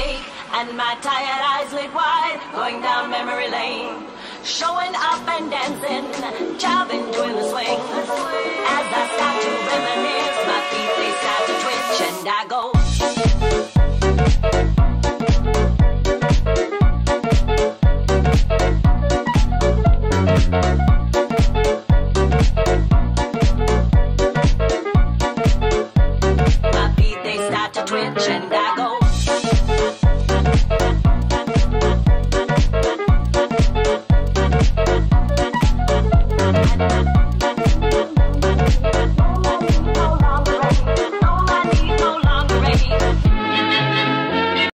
awake and my tired eyes lit wide, going down memory lane. Showing up and dancing, jobbing, doing the swing. As I start to reminisce, my feet they start to twitch and I go. My feet they start to twitch and I go